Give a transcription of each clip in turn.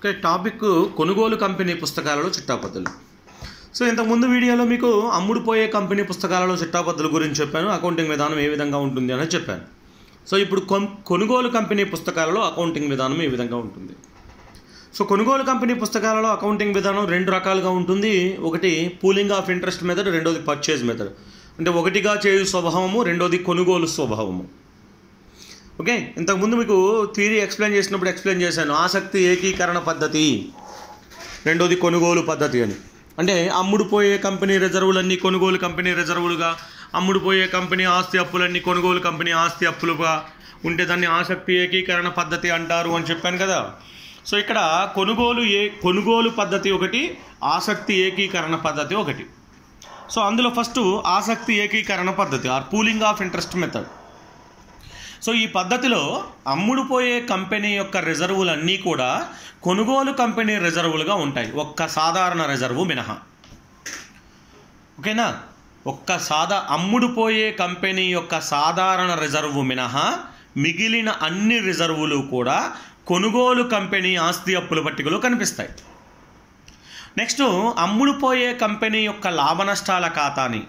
Okay topic కొనుగోలు company పుస్తకాలలో చిట్టాపద్దులు so ఇంతకుముందు వీడియోలో మీకు అమ్ముడుపోయే కంపెనీ పుస్తకాలలో చిట్టాపద్దుల గురించి చెప్పాను. అకౌంటింగ్ విధానం ఏ విధంగా ఉంటుంది అని చెప్పాను. సో ఇప్పుడు కొన్ కొనుగోలు కంపెనీ పుస్తకాలలో అకౌంటింగ్ విధానం ఏ విధంగా ఉంటుంది? సో కొనుగోలు కంపెనీ పుస్తకాలలో అకౌంటింగ్ విధానం రెండు రకాలుగా ఉంటుంది. ఒకటి పూలింగ్ ఆఫ్ ఇంట్రెస్ట్ మెథడ్ రెండోది పర్చేజ్ మెథడ్ అంటే ఒకటిగా చేయు స్వభావము రెండోది కొనుగోలు స్వభావము. ఓకే? ఇంతకుముందు మీకు థియరీ ఎక్స్ప్లెయిన్ చేసినప్పుడు ఎక్స్ప్లెయిన్ చేశాను. ఆసక్తి ఏకీకరణ పద్ధతి. రెండోది కొనుగోలు పద్ధతి అని. అంటే అమ్ముడుపోయే కంపెనీ రిజర్వులన్నీ కొనుగోలు కంపెనీ రిజర్వులుగా అమ్ముడుపోయే కంపెనీ ఆస్తి అప్పులన్నీ కొనుగోలు కంపెనీ ఆస్తి అప్పులుగా ఉంటే దాన్ని ఆసక్తి ఏకీకరణ పద్ధతి అంటారు అని చెప్పాను కదా. సో ఇక్కడ కొనుగోలు ఏ కొనుగోలు పద్ధతి ఒకటి ఆసక్తి ఏకీకరణ పద్ధతి ఒకటి. సో అందులో ఫస్ట్ ఆసక్తి ఏకీకరణ పద్ధతి or pooling of interest method. So ఈ పద్ధతిలో అమ్ముడుపోయే కంపెనీ యొక్క రిజర్వులన్నీ కూడా కొనుగోలు కంపెనీ రిజర్వులుగా ఉంటాయి. ఒక్క సాధారణ రిజర్వు మినహా. ఓకేనా? ఒక్క సాదా అమ్ముడుపోయే కంపెనీ యొక్క సాధారణ రిజర్వు మినహా మిగిలిన అన్ని రిజర్వులు కూడా కొనుగోలు కంపెనీ ఆస్తి అప్పుల పట్టికలో కనిపిస్తాయి. నెక్స్ట్ అమ్ముడుపోయే కంపెనీ యొక్క లాభ నష్టాల ఖాతాని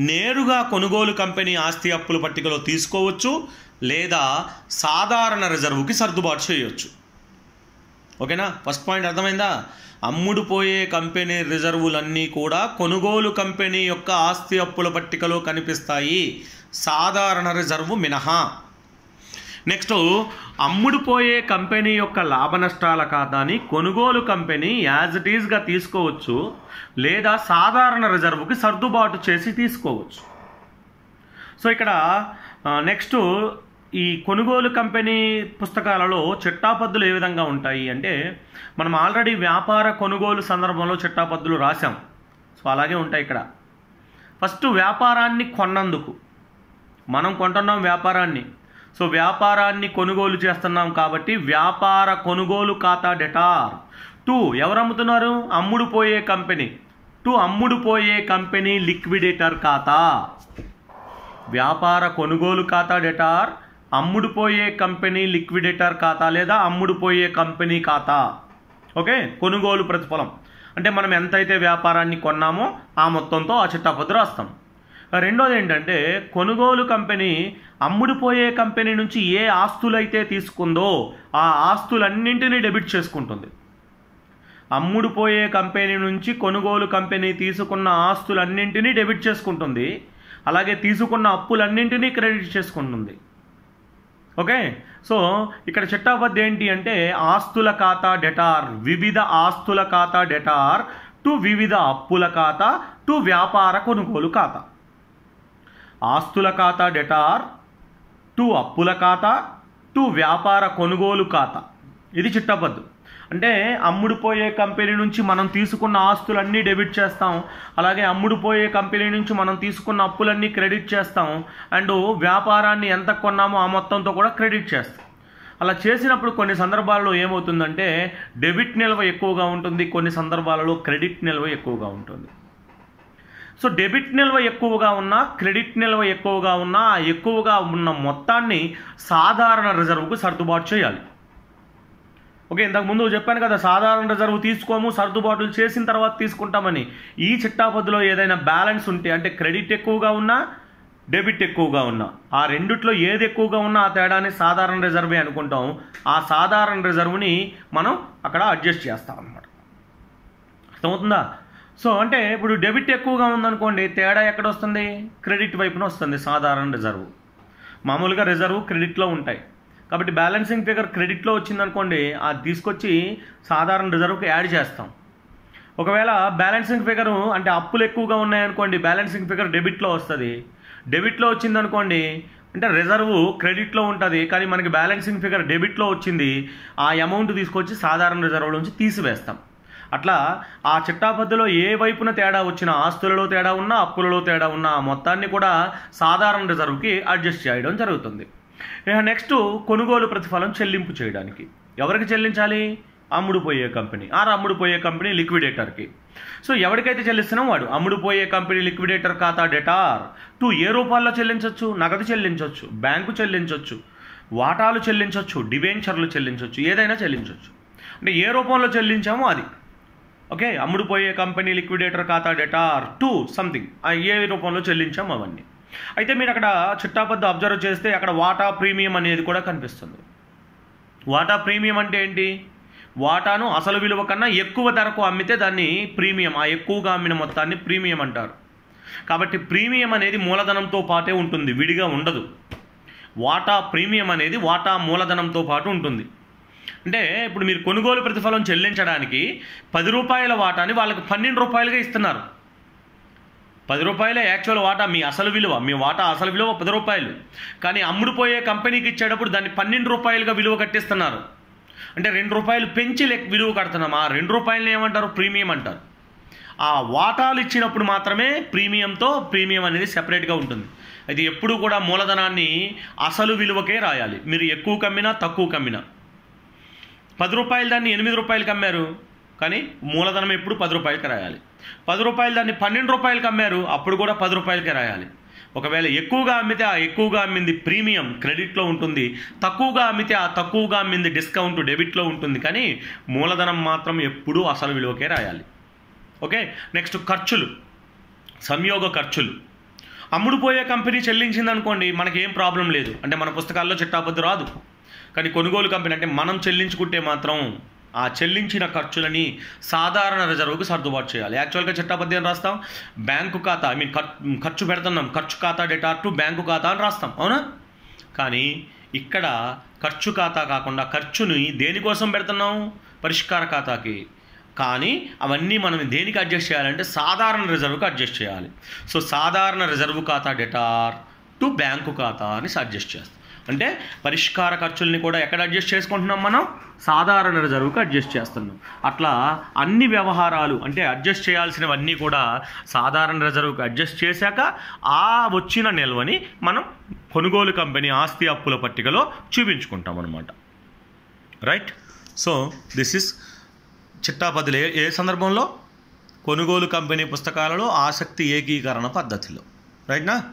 నేరుగా కొనుగోలు కంపెనీ ఆస్తి అప్పుల పట్టికలో తీసుకోవచ్చు లేదా సాధారణ రిజర్వుకి సర్దుబాటు చేయవచ్చు ఓకేనా? ఫస్ట్ పాయింట్ అర్థమైందా? అమ్ముడు పోయే కంపెనీ రిజర్వులన్నీ కూడా కొనుగోలు కంపెనీ యొక్క ఆస్తి అప్పుల పట్టికలో కనిపిస్తాయి. సాధారణ రిజర్వు మినహా. నెక్స్ట్ అమ్ముడుపోయే కంపెనీ యొక్క లాభ నష్టాల ఖాతాని కొనుగోలు కంపెనీ యాజ్ ఇట్ ఈజ్గా తీసుకోవచ్చు లేదా సాధారణ రిజర్వుకి సర్దుబాటు చేసి తీసుకోవచ్చు. సో ఇక్కడ నెక్స్ట్ ఈ కొనుగోలు కంపెనీ పుస్తకాలలో చిట్టాపద్దులు ఏ విధంగా ఉంటాయి అంటే మనం ఆల్రెడీ వ్యాపార కొనుగోలు సందర్భంలో చిట్టాపద్దులు రాసాం సో అలాగే ఉంటాయి ఇక్కడ. ఫస్ట్ వ్యాపారాన్ని కొన్నందుకు. మనం కొంటున్నాం వ్యాపారాన్ని. సో వ్యాపారాన్ని కొనుగోలు చేస్తున్నాం కాబట్టి వ్యాపార కొనుగోలు ఖాతా డెటార్. టూ ఎవరు అమ్ముతున్నారు అమ్ముడు పోయే కంపెనీ. టూ అమ్ముడు పోయే కంపెనీ లిక్విడేటర్ ఖాతా. వ్యాపార కొనుగోలు ఖాతా డెటార్ అమ్ముడు పోయే కంపెనీ లిక్విడేటర్ ఖాతా లేదా అమ్ముడు పోయే కంపెనీ ఖాతా. ఓకే? కొనుగోలు ప్రతిఫలం. అంటే మనం ఎంతైతే వ్యాపారాన్ని కొన్నామో ఆ మొత్తంతో ఆ చిట్టాపద్దు రాస్తాం. రెండోది ఏంటంటే కొనుగోలు కంపెనీ అమ్ముడుపోయే కంపెనీ నుంచి ఏ ఆస్తులైతే తీసుకుందో ఆ ఆస్తులన్నింటినీ డెబిట్ చేసుకుంటుంది. అమ్ముడుపోయే కంపెనీ నుంచి కొనుగోలు కంపెనీ తీసుకున్న ఆస్తులన్నింటినీ డెబిట్ చేసుకుంటుంది. అలాగే తీసుకున్న అప్పులన్నింటినీ క్రెడిట్ చేసుకుంటుంది. ఓకే? సో ఇక్కడ చిట్టాపద్ది ఏంటి అంటే ఆస్తుల ఖాతా డెటార్ వివిధ ఆస్తుల ఖాతా డెటార్ టు వివిధ అప్పుల ఖాతా టు వ్యాపార కొనుగోలు ఖాతా. ఆస్తుల ఖాతా డెటార్ టు అప్పుల ఖాతా టు వ్యాపార కొనుగోలు ఖాతా. ఇది చిట్టపద్దు అంటే అమ్ముడుపోయే కంపెనీ నుంచి మనం తీసుకున్న ఆస్తులన్నీ డెబిట్ చేస్తాం. అలాగే అమ్ముడుపోయే కంపెనీ నుంచి మనం తీసుకున్న అప్పులన్నీ క్రెడిట్ చేస్తాం. అండ్ వ్యాపారాన్ని ఎంత కొన్నామో ఆ మొత్తంతో కూడా క్రెడిట్ చేస్తాం. అలా చేసినప్పుడు కొన్ని సందర్భాల్లో ఏమవుతుందంటే డెబిట్ నిల్వ ఎక్కువగా ఉంటుంది. కొన్ని సందర్భాలలో క్రెడిట్ నిల్వ ఎక్కువగా ఉంటుంది. సో డెబిట్ నిల్వ ఎక్కువగా ఉన్నా క్రెడిట్ నిల్వ ఎక్కువగా ఉన్నా ఎక్కువగా ఉన్న మొత్తాన్ని సాధారణ రిజర్వుకు సర్దుబాటు చేయాలి. ఓకే ఇంతకు ముందు చెప్పాను కదా సాధారణ రిజర్వ్ తీసుకోము సర్దుబాటులు చేసిన తర్వాత తీసుకుంటామని. ఈ చిట్టాపద్దులో ఏదైనా బ్యాలెన్స్ ఉంటే అంటే క్రెడిట్ ఎక్కువగా ఉన్నా డెబిట్ ఎక్కువగా ఉన్నా ఆ రెండిట్లో ఏది ఎక్కువగా ఉన్నా ఆ తేడాని సాధారణ రిజర్వే అనుకుంటాం. ఆ సాధారణ రిజర్వ్ని మనం అక్కడ అడ్జస్ట్ చేస్తాం అనమాట అర్థమవుతుందా? సో అంటే ఇప్పుడు డెబిట్ ఎక్కువగా ఉందనుకోండి తేడా ఎక్కడ వస్తుంది క్రెడిట్ వైపున వస్తుంది సాధారణ రిజర్వ్. మామూలుగా రిజర్వ్ క్రెడిట్లో ఉంటాయి. కాబట్టి బ్యాలెన్సింగ్ ఫిగర్ క్రెడిట్లో వచ్చిందనుకోండి అది తీసుకొచ్చి సాధారణ రిజర్వ్కి యాడ్ చేస్తాం. ఒకవేళ బ్యాలెన్సింగ్ ఫిగర్ అంటే అప్పులు ఎక్కువగా ఉన్నాయనుకోండి బ్యాలెన్సింగ్ ఫిగర్ డెబిట్లో వస్తుంది. డెబిట్లో వచ్చిందనుకోండి అంటే రిజర్వ్ క్రెడిట్లో ఉంటుంది కానీ మనకి బ్యాలెన్సింగ్ ఫిగర్ డెబిట్లో వచ్చింది ఆ అమౌంట్ తీసుకొచ్చి సాధారణ రిజర్వ్ నుంచి తీసివేస్తాం. అట్లా ఆ చిట్టాపద్దులో ఏ వైపున తేడా వచ్చినా ఆస్తులలో తేడా ఉన్నా అప్పులలో తేడా ఉన్నా ఆ మొత్తాన్ని కూడా సాధారణ రిజర్వ్కి అడ్జస్ట్ చేయడం జరుగుతుంది. నెక్స్ట్ కొనుగోలు ప్రతిఫలం చెల్లింపు చేయడానికి. ఎవరికి చెల్లించాలి? అమ్ముడుపోయే కంపెనీ. ఆర్ అమ్ముడుపోయే కంపెనీ లిక్విడేటర్కి. సో ఎవరికైతే చెల్లిస్తున్నాం వాడు. అమ్ముడుపోయే కంపెనీ లిక్విడేటర్ ఖాతా డెటార్. టు ఏ రూపాల్లో చెల్లించవచ్చు నగదు చెల్లించవచ్చు బ్యాంకు చెల్లించవచ్చు వాటాలు చెల్లించవచ్చు డిబెంచర్లు చెల్లించవచ్చు ఏదైనా చెల్లించవచ్చు అంటే ఏ రూపంలో చెల్లించామో అది. ఓకే అమ్ముడుపోయే కంపెనీ లిక్విడేటర్ ఖాతా డెటార్ టూ సంథింగ్. ఏ రూపంలో చెల్లించాము అవన్నీ. అయితే మీరు అక్కడ చిట్టాపద్దు అబ్జర్వ్ చేస్తే అక్కడ వాటా ప్రీమియం అనేది కూడా కనిపిస్తుంది. వాటా ప్రీమియం అంటే ఏంటి? వాటాను అసలు విలువ కన్నా ఎక్కువ ధరకు అమ్మితే దాన్ని ప్రీమియం ఆ ఎక్కువగా అమ్మిన మొత్తాన్ని ప్రీమియం అంటారు. కాబట్టి ప్రీమియం అనేది మూలధనంతో పాటే ఉంటుంది విడిగా ఉండదు. వాటా ప్రీమియం అనేది వాటా మూలధనంతో పాటు ఉంటుంది. అంటే ఇప్పుడు మీరు కొనుగోలు ప్రతిఫలం చెల్లించడానికి పది రూపాయల వాటాని వాళ్ళకి పన్నెండు రూపాయలుగా ఇస్తున్నారు. పది రూపాయలే యాక్చువల్ వాటా మీ అసలు విలువ మీ వాటా అసలు విలువ పది రూపాయలు. కానీ అమ్ముడుపోయే కంపెనీకి ఇచ్చేటప్పుడు దాన్ని పన్నెండు రూపాయలుగా విలువ కట్టిస్తున్నారు. అంటే రెండు రూపాయలు పెంచి లెక్ విలువ కడుతున్నాం. ఆ రెండు రూపాయలని ఏమంటారు? ప్రీమియం అంటారు. ఆ వాటాలు ఇచ్చినప్పుడు మాత్రమే ప్రీమియంతో ప్రీమియం అనేది సెపరేట్గా ఉంటుంది. అది ఎప్పుడు కూడా మూలధనాన్ని అసలు విలువకే రాయాలి. మీరు ఎక్కువ కమ్మినా తక్కువ కమ్మినా. పది రూపాయలు దాన్ని ఎనిమిది రూపాయలకి అమ్మారు. కానీ మూలధనం ఎప్పుడు పది రూపాయలకి రాయాలి. పది రూపాయలు దాన్ని పన్నెండు రూపాయలకి అమ్మారు అప్పుడు కూడా పది రూపాయలకే రాయాలి. ఒకవేళ ఎక్కువగా అమ్మితే ఆ ఎక్కువగా అమ్మింది ప్రీమియం క్రెడిట్లో ఉంటుంది. తక్కువగా అమ్మితే ఆ తక్కువగా అమ్మింది డిస్కౌంట్ డెబిట్లో ఉంటుంది. కానీ మూలధనం మాత్రం ఎప్పుడూ అసలు విలువకే రాయాలి. ఓకే? నెక్స్ట్ ఖర్చులు. సంయోగ ఖర్చులు. అమ్ముడుపోయే కంపెనీ చెల్లించింది అనుకోండి మనకి ఏం ప్రాబ్లం లేదు. అంటే మన పుస్తకాల్లో చిట్టాబద్దు రాదు. కానీ కొనుగోలు కంపెనీ అంటే మనం చెల్లించుకుంటే మాత్రం ఆ చెల్లించిన ఖర్చులని సాధారణ రిజర్వుకు సర్దుబాటు చేయాలి. యాక్చువల్గా చట్టబద్ధం రాస్తాం. బ్యాంకు ఖాతా ఐ మీన్ ఖర్చు పెడుతున్నాం. ఖర్చు ఖాతా డేటా టు బ్యాంకు ఖాతా అని రాస్తాం. అవునా? కానీ ఇక్కడ ఖర్చు ఖాతా కాకుండా ఖర్చుని దేనికోసం పెడుతున్నాం? పరిష్కార ఖాతాకి. కానీ అవన్నీ మనం దేనికి అడ్జస్ట్ చేయాలంటే సాధారణ రిజర్వ్కి అడ్జస్ట్ చేయాలి. సో సాధారణ రిజర్వ్ ఖాతా డెటార్ టు బ్యాంకు ఖాతా అని సజెస్ట్ చేస్తాం. అంటే పరిష్కార ఖర్చుల్ని కూడా ఎక్కడ అడ్జస్ట్ చేసుకుంటున్నాం మనం? సాధారణ రిజర్వ్కి అడ్జస్ట్ చేస్తున్నాం. అట్లా అన్ని వ్యవహారాలు అంటే అడ్జస్ట్ చేయాల్సినవన్నీ కూడా సాధారణ రిజర్వ్కి అడ్జస్ట్ చేశాక ఆ వచ్చిన నిల్వని మనం కొనుగోలు కంపెనీ ఆస్తి అప్పుల పట్టికలో చూపించుకుంటాం అనమాట రైట్ సో దిస్ ఇస్ చిట్టాపదిలో ఏ ఏ సందర్భంలో? కొనుగోలు కంపెనీ పుస్తకాలలో ఆసక్తి ఏకీకరణ పద్ధతిలో. రైట్నా